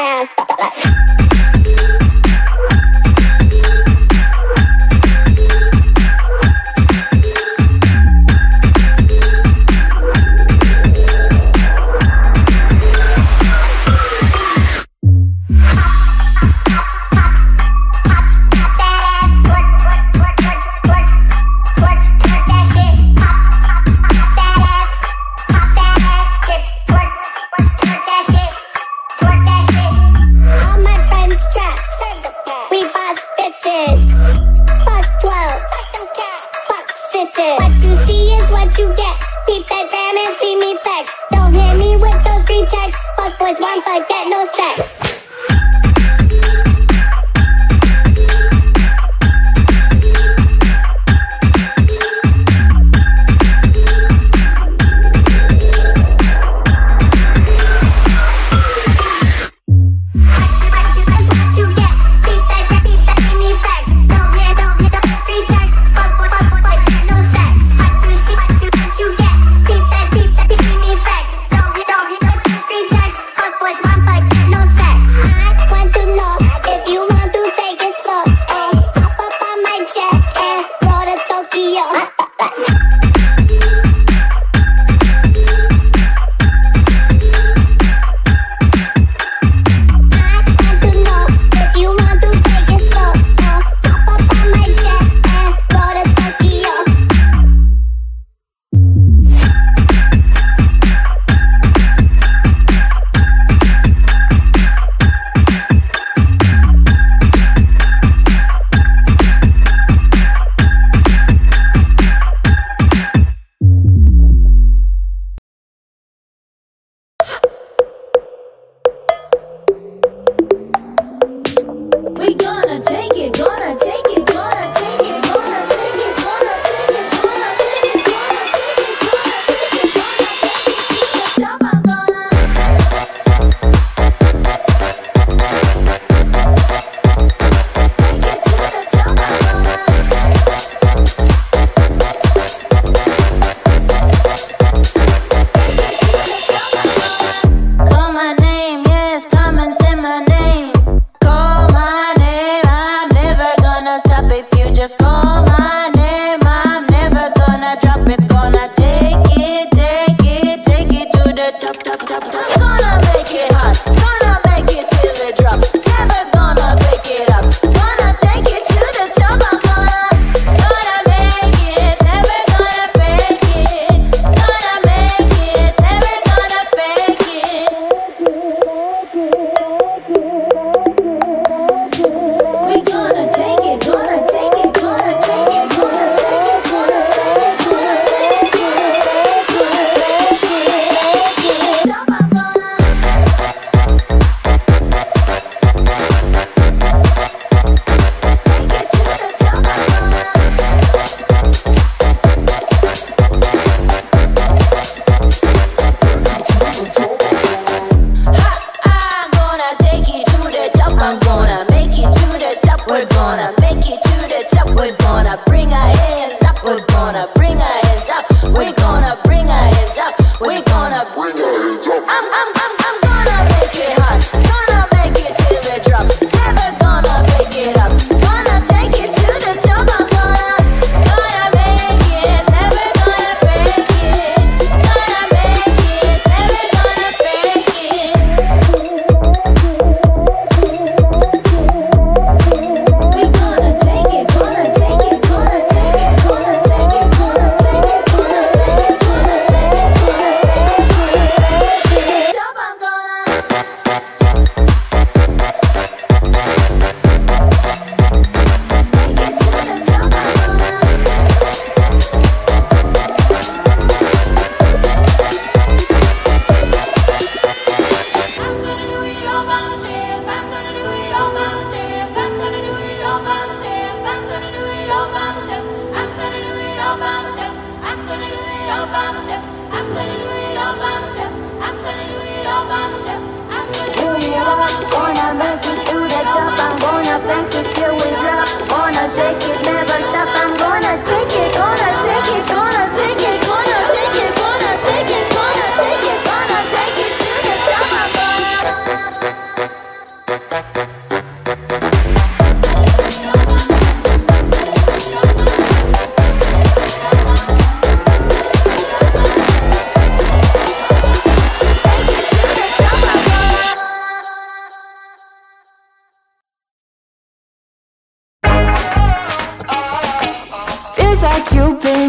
dance.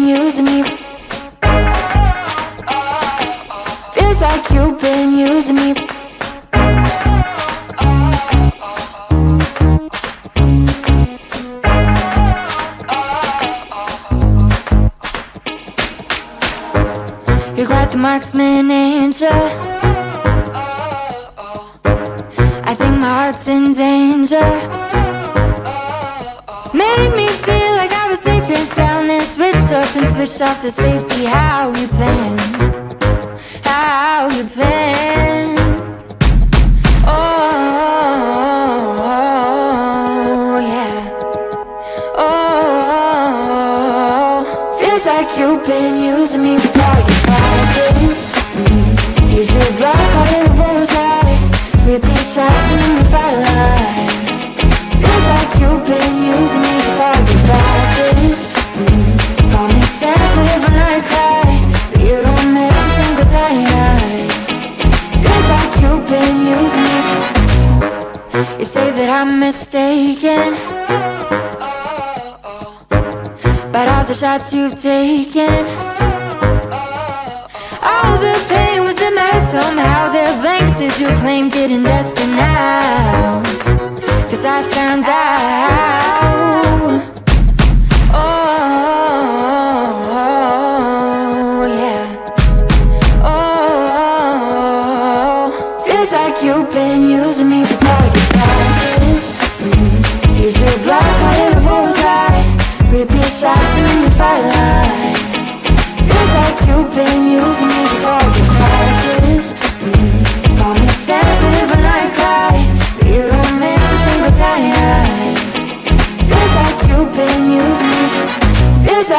Been using me. Switched off the safety. How you plan? How you plan?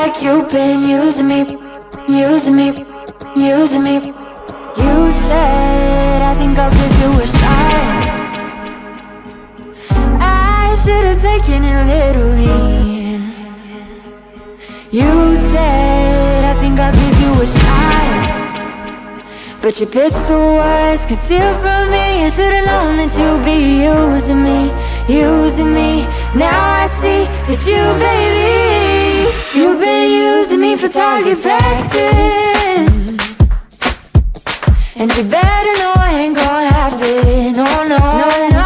Like you've been using me Using me, using me. You said I think I'll give you a shot I should've taken it literally You said I think I'll give you a shot But your pistol was concealed from me. I should've known that you'd be using me Using me. Now I see that you, baby You've been using me for target practice. And you better know I ain't gonna have it. No, no, no, no,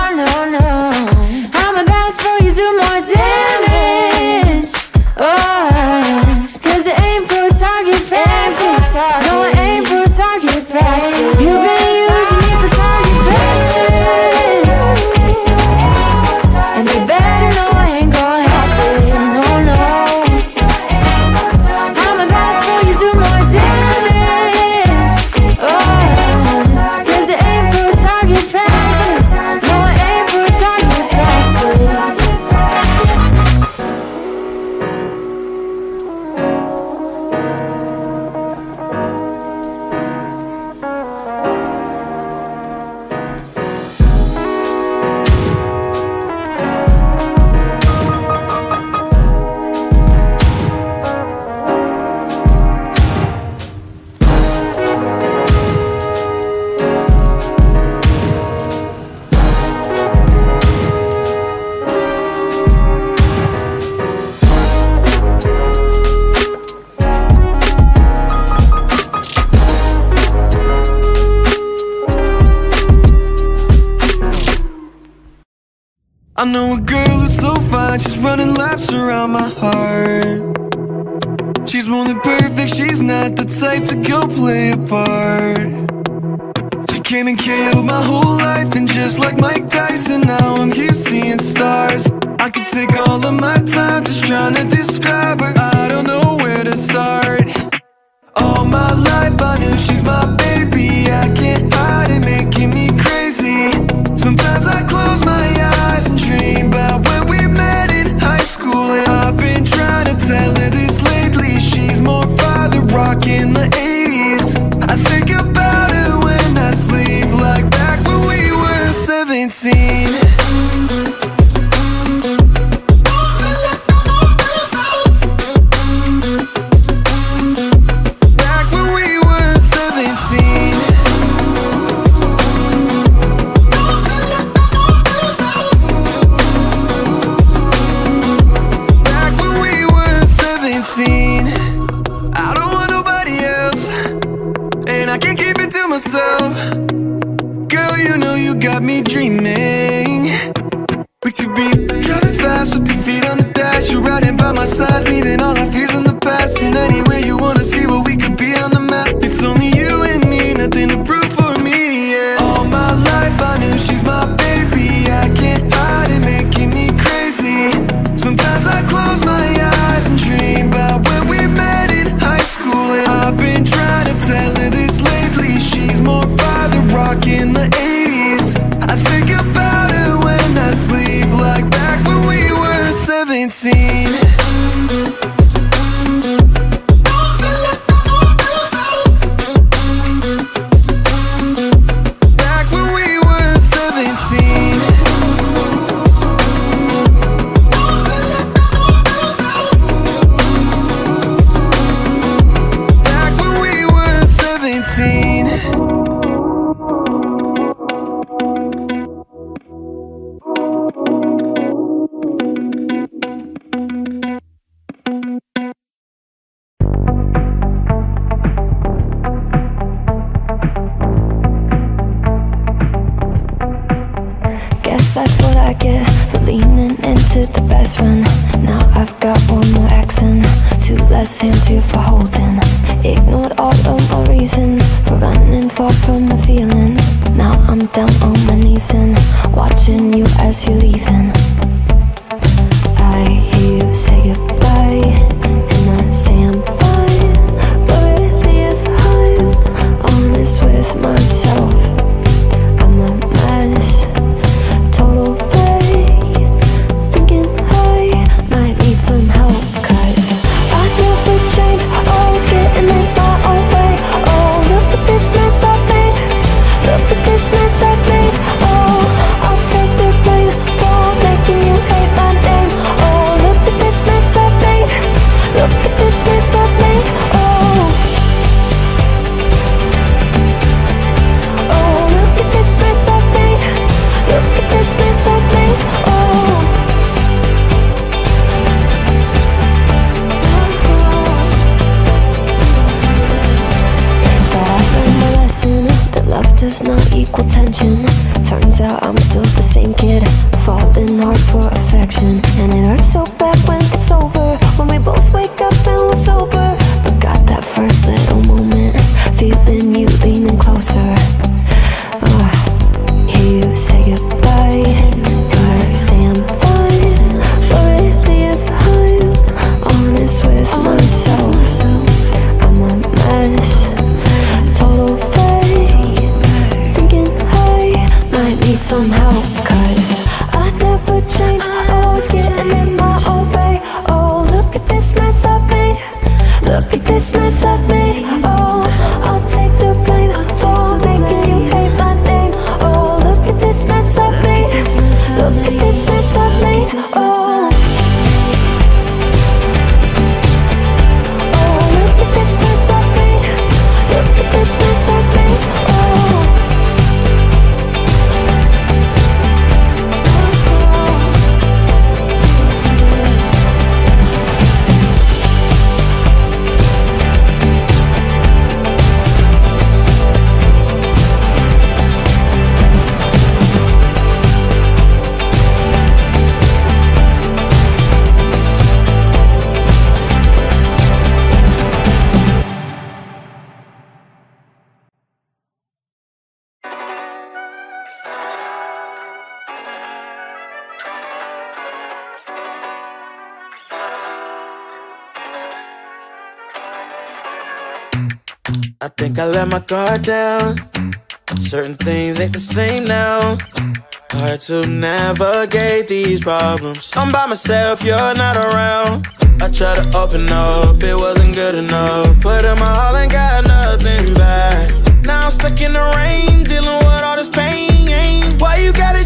I know a girl who's so fine, she's running laps around my heart. She's more than perfect, she's not the type to go play a part. She came and killed my whole life, and just like Mike Tyson, now I'm here seeing stars. I could take all of my time just trying to describe her, I don't know where to start. All my life I knew she's my baby I can't hide it, making me crazy Sometimes I close my eyes get for leaning into the best run Now I've got one more accent Two less hands here for holding. Ignored all of my reasons For running far from my feelings. Now I'm down on my knees and Watching you as you're leaving. I hear you say goodbye And I say I'm fine. But I live Honest with myself I think I let my guard down. Certain things ain't the same now. Hard to navigate these problems. I'm by myself, you're not around. I tried to open up, it wasn't good enough. Put in my all and got nothing back. Now I'm stuck in the rain, dealing with all this pain. Why you gotta